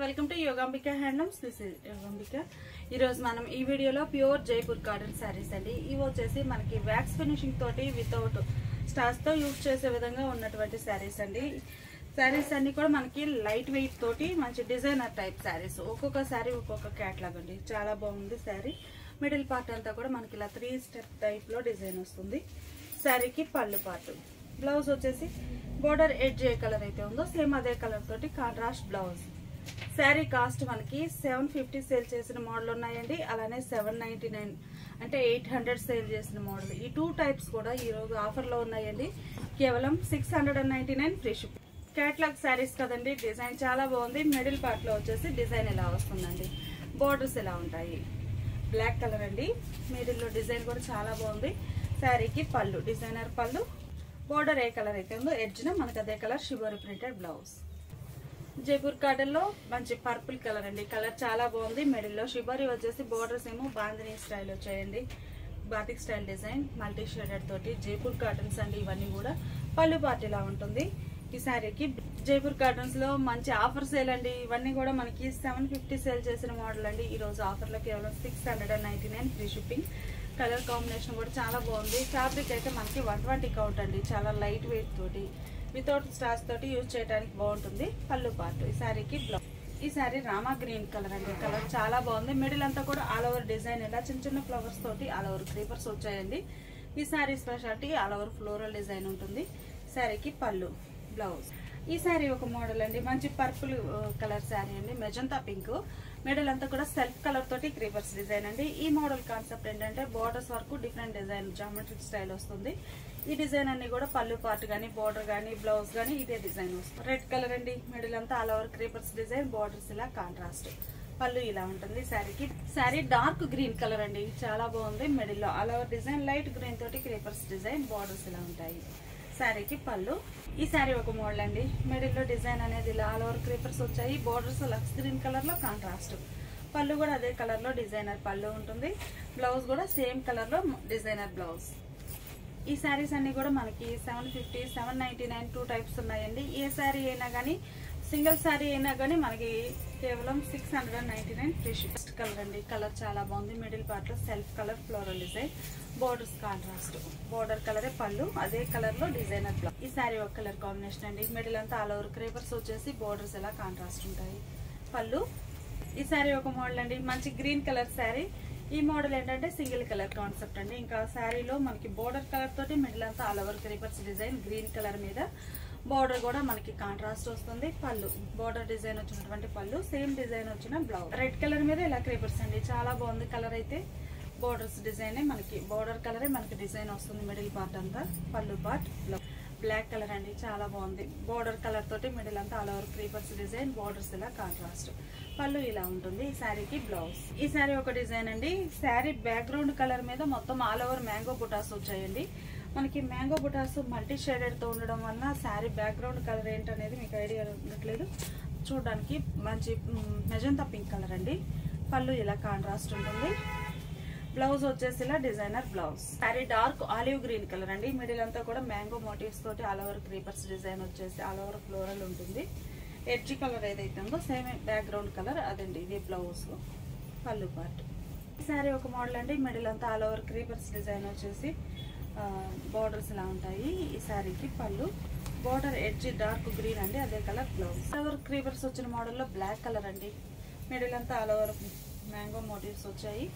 Welcome to Yogambika handlooms this is Yogambika ఈరోజు మనం ఈ వీడియోలో ప్యూర్ జైపూర్ కాటన్ శారీస్ అండి. ఇవి వచ్చేసి మనకి వ్యాక్స్ ఫినిషింగ్ తోటి వితౌట్ స్టార్స్తో యూజ్ చేసే విధంగా ఉన్నటువంటి శారీస్ అండి. శారీస్ అన్ని కూడా మనకి లైట్ వెయిట్ తోటి మంచి డిజైనర్ టైప్ శారీస్. ఒక్కొక్క శారీ ఒక్కొక్క క్యాట్లాగ్ అండి. చాలా బాగుంది శారీ. మిడిల్ పార్ట్ అంతా కూడా మనకి ఇలా త్రీ స్టెప్ టైప్లో డిజైన్ వస్తుంది. శారీకి పళ్ళు పార్ట్ బ్లౌజ్ వచ్చేసి బోర్డర్ ఎడ్జ్ ఏ కలర్ అయితే ఉందో సేమ్ అదే కలర్ తోటి కాంట్రాస్ట్ బ్లౌజ్ శారీ కాస్ట్ మనకి సెవెన్ ఫిఫ్టీ సేల్ చేసిన మోడల్ ఉన్నాయండి. అలానే సెవెన్ నైంటీ నైన్ అంటే ఎయిట్ హండ్రెడ్ సేల్ చేసిన మోడల్. ఈ టూ టైప్స్ కూడా ఈరోజు ఆఫర్లో ఉన్నాయండి. కేవలం six hundred and ninety nine free ship. Catalogue saris కదండి డిజైన్ చాలా బాగుంది. మిడిల్ పార్ట్లో వచ్చేసి డిజైన్ ఎలా వస్తుందండి? బోర్డర్స్ ఎలా ఉంటాయి? బ్లాక్ కలర్ అండి. మిడిల్లో డిజైన్ కూడా చాలా బాగుంది. శారీకి పళ్ళు డిజైనర్ పళ్ళు. బోర్డర్ ఏ కలర్ అయితే ఉందో ఎడ్జ్న మనకి అదే colour shibori printed blouse Jaipur కాటన్లో మంచి పర్పుల్ కలర్ అండి. కలర్ చాలా బాగుంది. మిడిల్లో లో వచ్చేసి బోర్డర్స్ ఏమో బాందిని స్టైల్ వచ్చాయండి. Batik style design multi shaded తోటి జైపూర్ కాటన్స్ అండి ఇవన్నీ కూడా. పళ్ళు పార్టీలా ఉంటుంది. ఈ శారీకి జైపూర్ కాటన్స్లో మంచి ఆఫర్ సేల్ అండి. ఇవన్నీ కూడా మనకి సెవెన్ ఫిఫ్టీ సేల్ చేసిన మోడల్ అండి. ఈ రోజు ఆఫర్లో కేవలం six hundred and ninety nine free shipping colour combination కూడా చాలా బాగుంది. ఫ్యాబ్రిక్ అయితే మనకి వన్ ట్వంటీ కౌంట్ అండి. చాలా లైట్ వెయిట్ తోటి. వితౌట్ స్టార్స్ తోటి యూజ్ చేయడానికి బాగుంటుంది. పళ్ళు పాటు. ఈ శారీకి బ్లౌజ్ ఈ శారీ రామా గ్రీన్ కలర్ అండి. కలర్ చాలా బాగుంది. మిడిల్ అంతా కూడా ఆల్ ఓవర్ డిజైన్ ఇలా చిన్న చిన్న ఫ్లవర్స్ తోటి ఆల్ ఓవర్ క్రీపర్స్ వచ్చాయండి. ఈ sari speciality all over floral design ఉంటుంది. శారీకి పళ్ళు బ్లౌజ్ ఈ శారీ ఒక మోడల్ అండి. మంచి పర్పుల్ కలర్ uh, శారీ అండి. Magenta pink. మిడిల్ అంతా కూడా సెల్ఫ్ కలర్ తోటి క్రీపర్స్ డిజైన్ అండి. ఈ మోడల్ కాన్సెప్ట్ ఏంటంటే బోర్డర్స్ వరకు డిఫరెంట్ డిజైన్ జామెట్రిక్ స్టైల్ వస్తుంది. ఈ డిజైన్ అన్ని కూడా పళ్ళు పార్ట్ గానీ బోర్డర్ గానీ బ్లౌజ్ గానీ ఇదే డిజైన్ వస్తుంది. రెడ్ కలర్ అండి మిడిల్ అంతా all over creepers design borders ఇలా కాంట్రాస్ట్ పళ్ళు ఇలా ఉంటుంది శారీకి శారీ డార్క్ గ్రీన్ కలర్ అండి చాలా బాగుంది మిడిల్లో. All over design light green తోటి క్రీపర్స్ డిజైన్ బోర్డర్స్ ఇలా ఉంటాయి. శారీకి పళ్ళు. ఈ శారీ ఒక మోడల్ అండి. మిడిల్లో డిజైన్ అనేది ఇలా ఆల్ ఓవర్ క్రీపర్స్ వచ్చాయి. బోర్డర్స్ లక్స్ గ్రీన్ కలర్లో కాంట్రాస్ట్ పళ్ళు కూడా అదే కలర్లో డిజైనర్ పళ్ళు ఉంటుంది. బ్లౌజ్ కూడా సేమ్ కలర్లో డిజైనర్ బ్లౌజ్ ఈ శారీస్ అన్ని కూడా మనకి seven fifty seven ninety nine two types ఉన్నాయండి. ఏ శారీ అయినా కానీ సింగిల్ శారీ అయినా కానీ మనకి కేవలం six hundred and ninety nine free first colour అండి. కలర్ చాలా బాగుంది. మిడిల్ పార్ట్లో self colour floral design borders contrast border కలరే పళ్ళు అదే కలర్లో డిజైనర్ బ్లౌజ్ ఈ శారీ ఒక కలర్ కాంబినేషన్ అండి. మిడిల్ అంతా ఆల్ ఓవర్ క్రేపర్స్ వచ్చేసి బోర్డర్స్ ఎలా కాంట్రాస్ట్ ఉంటాయి? పళ్ళు. ఈ శారీ ఒక మోడల్ అండి. మంచి గ్రీన్ కలర్ శారీ ఈ మోడల్ ఏంటంటే సింగిల్ కలర్ కాన్సెప్ట్ అండి. ఇంకా శారీలో మనకి బోర్డర్ కలర్ తోటి మిడిల్ అంతా all over creepers design green colour మీద బోర్డర్ కూడా మనకి కాంట్రాస్ట్ వస్తుంది. పళ్ళు బోర్డర్ డిజైన్ వచ్చినటువంటి పళ్ళు సేమ్ డిజైన్ వచ్చిన బ్లౌజ్. రెడ్ కలర్ మీద ఇలా క్రీపర్స్ అండి. చాలా బాగుంది కలర్ అయితే. బోర్డర్స్ డిజైన్ మనకి బోర్డర్ కలరే మనకి డిజైన్ వస్తుంది మిడిల్ పార్ట్ అంతా పళ్ళు పార్ట్ బ్లౌజ్. బ్లాక్ కలర్ అండి చాలా బాగుంది. బోర్డర్ కలర్ తోటి మిడిల్ అంతా all over creepers design borders ఇలా కాంట్రాస్ట్ పళ్ళు ఇలా ఉంటుంది ఈ శారీకి బ్లౌజ్ ఈ శారీ ఒక డిజైన్ అండి. శారీ బ్యాక్గ్రౌండ్ కలర్ మీద మొత్తం ఆల్ ఓవర్ మ్యాంగో బుటాస్ వచ్చాయండి. మనకి మ్యాంగో బుటాస్ మల్టీ షేడెడ్తో ఉండడం వల్ల శారీ బ్యాక్గ్రౌండ్ కలర్ ఏంటనేది మీకు ఐడియా ఉండట్లేదు. చూడడానికి మంచి మెజంతా పింక్ కలర్ అండి. పళ్ళు ఇలా కాంట్రాస్ట్ ఉంటుంది. బ్లౌజ్ వచ్చేసి ఇలా designer blouse sari dark olive green colour అండి. మిడిల్ అంతా కూడా మ్యాంగో మోటివ్స్ తోటి ఆల్ ఓవర్ క్రీపర్స్ డిజైన్ వచ్చేసి ఆల్ ఓవర్ ఫ్లోరల్ ఉంటుంది. ఎడ్జ్ కలర్ ఏదైతే ఉందో సేమ్ బ్యాక్గ్రౌండ్ కలర్ అదండి ఇది బ్లౌజ్ పళ్ళు పార్ట్ సారీ ఒక మోడల్ అండి. మిడిల్ అంతా ఆల్ ఓవర్ క్రీపర్స్ డిజైన్ వచ్చేసి బోర్డర్స్ ఇలా ఉంటాయి. ఈ శారీకి పళ్ళు. బోర్డర్ ఎడ్జ్ డార్క్ గ్రీన్ అండి. అదే colour blouse all over creepers వచ్చిన మోడల్లో బ్లాక్ కలర్ అండి. మిడిల్ అంతా ఆల్ ఓవర్ మ్యాంగో మోటివ్స్ వచ్చాయి.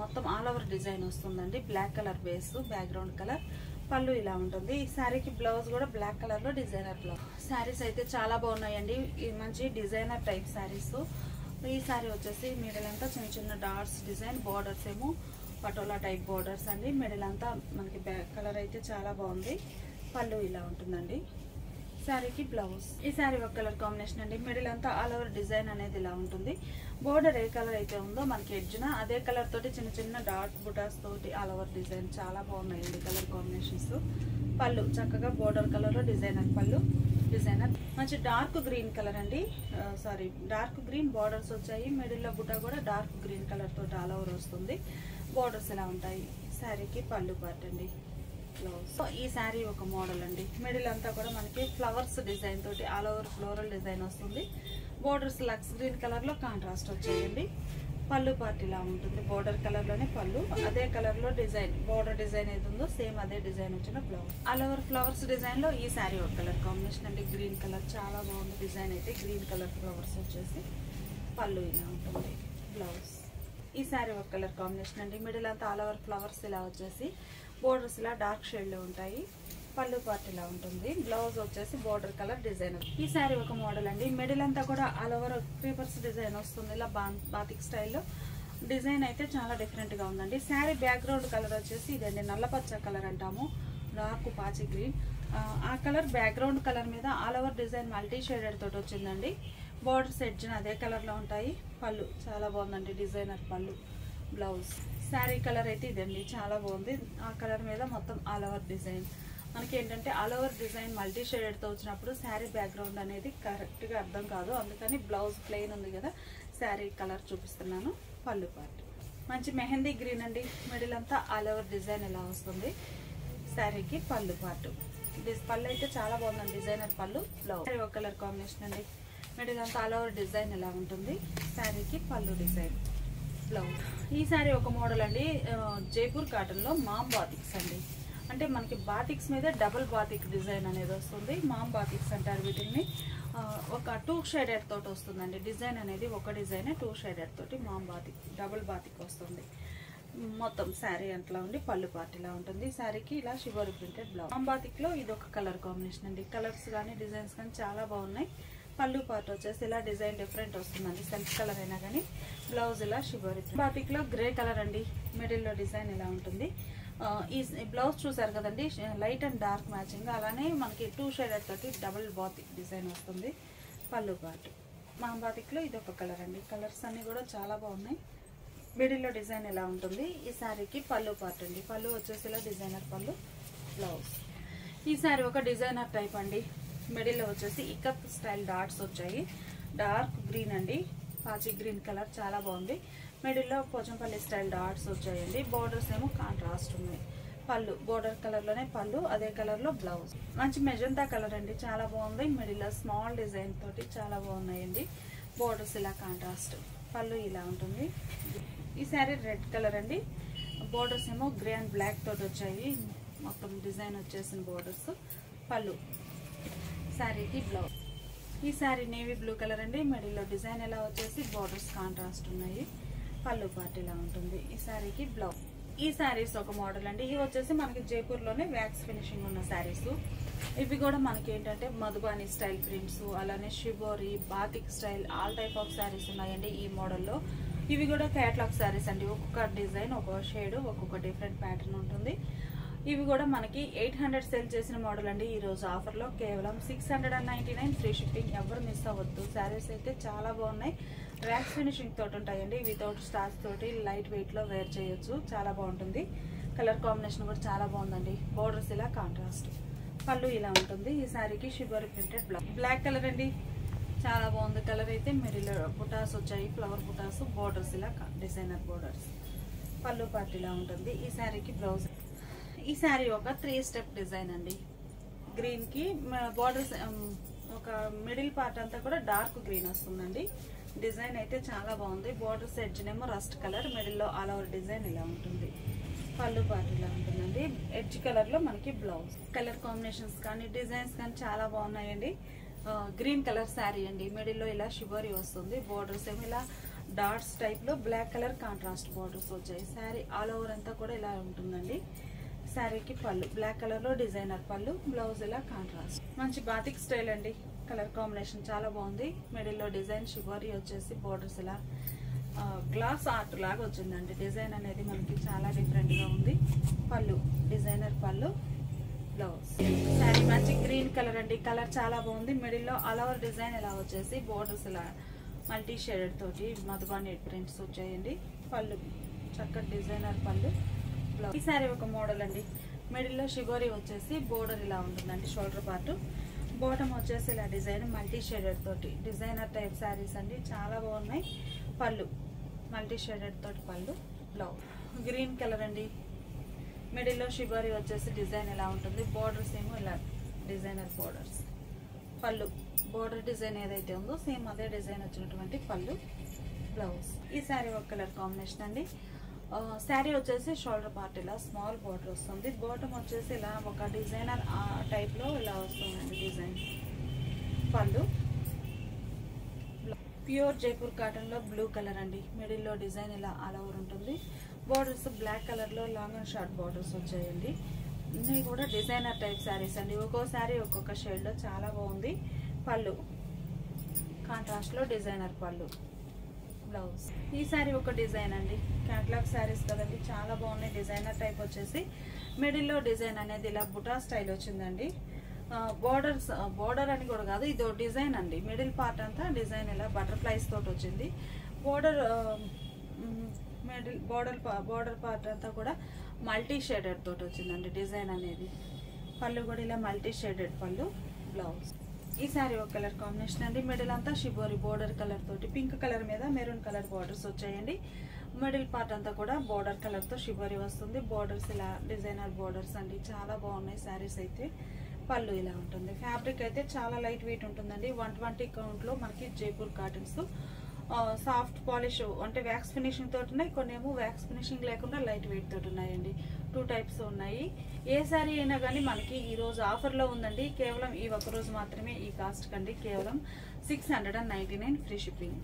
మొత్తం ఆల్ ఓవర్ డిజైన్ వస్తుందండి. Black colour base background colour పళ్ళు ఇలా ఉంటుంది. ఈ శారీకి బ్లౌజ్ కూడా బ్లాక్ కలర్లో డిజైనర్ బ్లౌజ్ శారీస్ అయితే చాలా బాగున్నాయండి. ఈ మంచి డిజైనర్ టైప్ శారీస్ ఈ శారీ వచ్చేసి మిడిల్ అంతా చిన్న చిన్న డాట్స్ డిజైన్ బార్డర్స్ ఏమో పటోలా టైప్ బార్డర్స్ అండి. మిడిల్ అంతా మనకి బ్యాక్ కలర్ అయితే చాలా బాగుంది. పళ్ళు ఇలా ఉంటుందండి. శారీకి బ్లౌజ్. ఈ శారీ ఒక కలర్ కాంబినేషన్ అండి. మిడిల్ అంతా ఆల్ ఓవర్ డిజైన్ అనేది ఇలా ఉంటుంది. బోర్డర్ ఏ కలర్ అయితే ఉందో మనకి ఎడ్జ్న అదే కలర్ తోటి చిన్న చిన్న డాట్ బుటాస్ తోటి ఆల్ ఓవర్ డిజైన్ చాలా బాగున్నాయండి కలర్ కాంబినేషన్స్. పళ్ళు చక్కగా బోర్డర్ కలర్లో డిజైనర్ పళ్ళు డిజైనర్. మంచి డార్క్ గ్రీన్ కలర్ అండి. సారీ డార్క్ గ్రీన్ బార్డర్స్ వచ్చాయి. మిడిల్లో బుట్ట బుటా కూడా డార్క్ గ్రీన్ కలర్ తోటి ఆల్ ఓవర్ వస్తుంది. బార్డర్స్ ఇలా ఉంటాయి? శారీకి పళ్ళు పార్ట్ అండి. బ్లౌజ్ సో ఈ శారీ ఒక మోడల్ అండి. మిడిల్ అంతా కూడా మనకి ఫ్లవర్స్ డిజైన్ తోటి ఆల్ ఓవర్ ఫ్లోరల్ డిజైన్ వస్తుంది. బోర్డర్స్ లక్స్ గ్రీన్ కలర్లో కాంట్రాస్ట్ వచ్చేయండి. పళ్ళు పార్టీలా ఉంటుంది. బోర్డర్ కలర్లోనే పళ్ళు. అదే కలర్లో డిజైన్ బోర్డర్ డిజైన్ ఏది ఉందో సేమ్ అదే డిజైన్ వచ్చిన బ్లౌజ్ ఆల్ ఓవర్ ఫ్లవర్స్ డిజైన్లో ఈ శారీ ఒక కలర్ కాంబినేషన్ అండి. గ్రీన్ కలర్ చాలా బాగుంది. డిజైన్ అయితే గ్రీన్ కలర్ ఫ్లవర్స్ వచ్చేసి పళ్ళు ఇలా ఉంటుంది. బ్లౌజ్ ఈ శారీ ఒక కలర్ కాంబినేషన్ అండి. మిడిల్ అంతా ఆల్ ఓవర్ ఫ్లవర్స్ ఇలా వచ్చేసి బోర్డర్స్ ఇలా డార్క్ షేడ్లో ఉంటాయి. పళ్ళు పార్ట్ ఇలా ఉంటుంది. బ్లౌజ్ వచ్చేసి బోర్డర్ కలర్ డిజైన్. ఈ శారీ ఒక మోడల్ అండి. మిడిల్ అంతా కూడా ఆల్ ఓవర్ పేపర్స్ డిజైన్ వస్తుంది. ఇలా బాతిక్ స్టైల్లో. డిజైన్ అయితే చాలా డిఫరెంట్గా ఉందండి. శారీ బ్యాక్గ్రౌండ్ కలర్ వచ్చేసి ఇదండి. నల్లపచ్చ కలర్ అంటాము. డార్క్ పాచి గ్రీన్. ఆ కలర్ బ్యాక్గ్రౌండ్ కలర్ మీద all over design multi shaded తోటి వచ్చిందండి. బోర్డర్స్ ఎడ్జ్న అదే కలర్లో ఉంటాయి. పళ్ళు చాలా బాగుందండి. డిజైనర్ పళ్ళు బ్లౌజ్. శారీ కలర్ అయితే ఇదండి చాలా బాగుంది. ఆ కలర్ మీద మొత్తం ఆల్ ఓవర్ డిజైన్ మనకి ఏంటంటే ఆల్ ఓవర్ డిజైన్ మల్టీ షేడెడ్తో వచ్చినప్పుడు శారీ బ్యాక్గ్రౌండ్ అనేది కరెక్ట్గా అర్థం కాదు. అందుకని బ్లౌజ్ ప్లెయిన్ ఉంది కదా శారీ కలర్ చూపిస్తున్నాను. పళ్ళు పార్ట్ మంచి మెహందీ గ్రీన్ అండి. మిడిల్ అంతా ఆల్ ఓవర్ డిజైన్ ఇలా వస్తుంది? శారీకి పళ్ళు పార్ట్ పళ్ళు అయితే చాలా బాగుందండి డిజైనర్ పళ్ళు. బ్లౌజ్ ఒక కలర్ కాంబినేషన్ అండి. మిడిల్ అంతా ఆల్ ఓవర్ డిజైన్ ఇలా ఉంటుంది? శారీకి పళ్ళు డిజైన్ బ్లౌజ్ ఈ సారీ ఒక మోడల్ అండి జైపూర్ కాటన్లో మామ్ బాతిక్స్ అండి. అంటే మనకి బాతిక్స్ మీద డబుల్ బాతిక్ డిజైన్ అనేది వస్తుంది. మామ్ బాతిక్స్ అంటారు వీటిని. ఒక టూ షేడెడ్ తోటి వస్తుందండి. డిజైన్ అనేది ఒక డిజైన్ టూ షేడెడ్ తోటి మామ్ బాతిక్ డబుల్ బాతిక్ వస్తుంది. మొత్తం శారీ అట్లా ఉండి పళ్ళు పార్ట్ ఇలా ఉంటుంది. శారీకి ఇలా షివర్ ప్రింటెడ్ బ్లౌజ్. మామ్ బాతిక్లో ఇది ఒక కలర్ కాంబినేషన్ అండి. కలర్స్ కానీ డిజైన్స్ కానీ చాలా బాగున్నాయి. పళ్ళు పార్ట్ వచ్చేసి ఇలా డిజైన్ డిఫరెంట్ వస్తుందండి. సెల్ఫ్ కలర్ అయినా కానీ బ్లౌజ్ ఇలా షుగర్ బాతిక్లో గ్రే కలర్ అండి. మిడిల్లో డిజైన్ ఇలా ఉంటుంది. ఈ బ్లౌజ్ చూసారు కదండి. Light and dark matching. అలానే మనకి టూ షేడెడ్ తోటి డబుల్ బాతిక్ డిజైన్ వస్తుంది. పళ్ళు పార్ట్. మా బాతిక్లో ఇది ఒక కలర్ అండి. కలర్స్ అన్ని కూడా చాలా బాగున్నాయి. మిడిల్లో డిజైన్ ఎలా ఉంటుంది. ఈ శారీకి పళ్ళు పార్ట్ అండి. పళ్ళు వచ్చేసి ఇలా డిజైనర్ పళ్ళు బ్లౌజ్. ఈ శారీ ఒక డిజైనర్ టైప్ అండి. మిడిల్లో వచ్చేసి ఇకప్ స్టైల్ డాట్స్ వచ్చాయి. డార్క్ గ్రీన్ అండి. పాచి గ్రీన్ కలర్ చాలా బాగుంది. మిడిల్లో పోచంపల్లి స్టైల్ డాట్స్ వచ్చాయండి. బోర్డర్స్ ఏమో కాంట్రాస్ట్ ఉన్నాయి. పళ్ళు బోర్డర్ కలర్లోనే పళ్ళు అదే కలర్లో బ్లౌజ్. మంచి మెజంతా కలర్ అండి. చాలా బాగుంది. మిడిల్లో స్మాల్ డిజైన్ తోటి చాలా బాగున్నాయండి. బోర్డర్స్ ఇలా కాంట్రాస్ట్. పళ్ళు ఇలా ఉంటుంది. ఈ శారీ రెడ్ కలర్ అండి. బోర్డర్స్ ఏమో గ్రే అండ్ బ్లాక్ తోటి వచ్చాయి. మొత్తం డిజైన్ వచ్చేసిన బోర్డర్స్. పళ్ళు. శారీకి బ్లౌజ్ ఈ శారీ నేవీ బ్లూ కలర్ అండి. మిడిల్లో డిజైన్ ఎలా వచ్చేసి బార్డర్స్ కాంట్రాస్ట్ ఉన్నాయి. పళ్ళు పార్ట్ ఇలా ఉంటుంది. ఈ శారీకి బ్లౌజ్ ఈ శారీస్ ఒక మోడల్ అండి. ఇవి వచ్చేసి మనకి జైపూర్లోనే వ్యాక్స్ ఫినిషింగ్ ఉన్న శారీస్ ఇవి కూడా మనకి ఏంటంటే మధుబాని స్టైల్ ప్రింట్స్ అలానే shibori batik style all type of saris ఉన్నాయండి ఈ మోడల్లో ఇవి కూడా క్యాట్లాగ్ శారీస్ అండి. ఒక్కొక్క డిజైన్ ఒక్కొక్క షేడ్ ఒక్కొక్క డిఫరెంట్ ప్యాటర్న్ ఉంటుంది. ఇవి కూడా మనకి ఎయిట్ హండ్రెడ్ సెల్ చేసిన మోడల్ అండి ఈ రోజు ఆఫర్లో. కేవలం six hundred and ninety nine free shipping ఎవరు మిస్ అవ్వద్దు. శారీస్ అయితే చాలా బాగున్నాయి. ర్యాక్స్ ఫినిషింగ్ తోటి ఉంటాయండి. వితౌట్ స్టార్స్ తోటి లైట్ వెయిట్లో వేర్ చేయొచ్చు. చాలా బాగుంటుంది. కలర్ కాంబినేషన్ కూడా చాలా బాగుందండి. బోర్డర్స్ ఇలా కాంట్రాస్ట్ పళ్ళు ఇలా ఉంటుంది. ఈ శారీకి sugar printed black black colour అండి. చాలా బాగుంది కలర్ అయితే. మెరిలో బుటాస్ వచ్చాయి. ఫ్లవర్ బుటాస్ బోర్డర్స్ ఇలా డిజైనర్ బోర్డర్స్ పళ్ళు పార్ట్ ఇలా ఉంటుంది. ఈ శారీకి బ్లౌజ్ ఈ శారీ ఒక త్రీ స్టెప్ డిజైన్ అండి. గ్రీన్కి బార్డర్స్ ఒక మిడిల్ పార్ట్ అంతా కూడా డార్క్ గ్రీన్ వస్తుందండి. డిజైన్ అయితే చాలా బాగుంది. బార్డర్స్ ఎడ్జ్నేమో రస్ట్ కలర్ మిడిల్లో ఆల్ ఓవర్ డిజైన్ ఇలా ఉంటుంది. పళ్ళు పార్ట్ ఇలా ఉంటుందండి. ఎడ్జ్ కలర్లో మనకి బ్లౌజ్ కలర్ కాంబినేషన్స్ కానీ డిజైన్స్ కానీ చాలా బాగున్నాయండి. గ్రీన్ కలర్ శారీ అండి. మిడిల్లో ఇలా షివరీ వస్తుంది. బోర్డర్స్ ఏమో ఇలా డాట్స్ టైప్లో బ్లాక్ కలర్ కాంట్రాస్ట్ బార్డర్స్ వచ్చాయి. శారీ ఆల్ ఓవర్ అంతా కూడా ఇలా ఉంటుందండి. శారీకి పళ్ళు. బ్లాక్ కలర్లో డిజైనర్ పళ్ళు బ్లౌజ్ ఇలా కాంట్రాస్ట్ మంచి బాతిక్ స్టైల్ అండి. కలర్ కాంబినేషన్ చాలా బాగుంది. మిడిల్లో డిజైన్ షివరీ వచ్చేసి బోర్డర్స్ ఇలా గ్లాస్ ఆర్ట్ లాగా వచ్చిందండి. డిజైన్ అనేది మనకి చాలా డిఫరెంట్గా ఉంది. పళ్ళు డిజైనర్ పళ్ళు బ్లౌజ్ శారీ మంచి గ్రీన్ కలర్ అండి. కలర్ చాలా బాగుంది. మిడిల్లో డిజైన్ ఇలా వచ్చేసి బోర్డర్స్ ఇలా మల్టీ షేడెడ్ తోటి మధుబాని ప్రింట్స్ వచ్చాయండి. పళ్ళు చక్కటి డిజైనర్ పళ్ళు. ఈ శారీ ఒక మోడల్ అండి. మిడిల్లో షిగోరీ వచ్చేసి బోర్డర్ ఇలా ఉంటుందండి షోల్డర్ పార్ట్. బాటమ్ వచ్చేసి ఇలా డిజైన్ మల్టీ షేడెడ్ తోటి. డిజైనర్ టైప్ శారీస్ అండి. చాలా బాగున్నాయి. పళ్ళు. మల్టీ షేడెడ్ తోటి పళ్ళు. బ్లౌజ్. గ్రీన్ కలర్ అండి. మిడిల్లో షిగోరీ వచ్చేసి డిజైన్ ఇలా ఉంటుంది. బోర్డర్స్ ఏమో ఇలా డిజైనర్ బోర్డర్స్. పళ్ళు. బోర్డర్ డిజైన్ ఏదైతే ఉందో సేమ్ అదే డిజైన్ వచ్చినటువంటి పళ్ళు బ్లౌజ్. ఈ శారీ ఒక కలర్ కాంబినేషన్ అండి. శారీ వచ్చేసి షోల్డర్ పార్ట్ ఇలా స్మాల్ బోర్డర్ వస్తుంది. బాటమ్ వచ్చేసి ఇలా ఒక డిజైనర్ టైప్లో ఇలా వస్తుందండి డిజైన్. పళ్ళు. ప్యూర్ జైపూర్ కాటన్లో బ్లూ కలర్ అండి. మిడిల్లో డిజైన్ ఇలా ఆల్ ఓవర్ ఉంటుంది. బార్డర్స్ బ్లాక్ కలర్లో లాంగ్ అండ్ షార్ట్ బార్డర్స్ వచ్చాయండి. ఇవి కూడా డిజైనర్ టైప్ శారీస్ అండి. ఒక్కో శారీ ఒక్కొక్క షేడ్లో చాలా బాగుంది. పళ్ళు. కాంట్రాస్ట్లో డిజైనర్ పళ్ళు. బ్లౌజ్. ఈ శారీ ఒక డిజైన్ అండి. క్యాట్లాగ్ శారీస్ కదండి. చాలా బాగున్నాయి. డిజైనర్ టైప్ వచ్చేసి. మిడిల్లో డిజైన్ అనేది ఇలా బుటా స్టైల్ వచ్చిందండి. బోర్డర్స్ బోర్డర్ అని కూడా కాదు. ఇదో డిజైన్ అండి. మిడిల్ పార్ట్ అంతా డిజైన్ ఇలా బటర్ఫ్లైస్ తోటి వచ్చింది. Border middle border border part అంతా కూడా మల్టీ షేడెడ్ తోటి వచ్చిందండి డిజైన్ అనేది. పళ్ళు కూడా ఇలా మల్టీ షేడెడ్ పళ్ళు బ్లౌజ్. ఈ సారీ ఒక కలర్ కాంబినేషన్ అండి. మిడిల్ అంతా షిబోరి బోర్డర్ కలర్ తోటి పింక్ కలర్ మీద మెరూన్ కలర్ బార్డర్స్ వచ్చాయండి. మిడిల్ పార్ట్ అంతా కూడా బోర్డర్ కలర్తో షిబోరి వస్తుంది. బోర్డర్స్ ఇలా డిజైనర్ బోర్డర్స్ అండి. చాలా బాగున్నాయి శారీస్ అయితే. పళ్ళు ఇలా ఉంటుంది. ఫ్యాబ్రిక్ అయితే చాలా లైట్ వెయిట్ ఉంటుందండి. వన్ ట్వంటీ కౌంట్లో మనకి జైపూర్ కాటన్స్. సాఫ్ట్ పాలిష్ అంటే వ్యాక్స్ ఫినిషింగ్ తోటి ఉన్నాయి. కొన్ని ఏమో వ్యాక్స్ ఫినిషింగ్ లేకుండా లైట్ వెయిట్ తోటి ఉన్నాయండి. టూ టైప్స్ ఉన్నాయి. ఏ శారీ అయినా కానీ మనకి ఈ రోజు ఆఫర్లో ఉందండి. కేవలం ఈ ఒక్క రోజు మాత్రమే ఈ కాస్ట్ కండి. కేవలం six hundred and ninety nine free shipping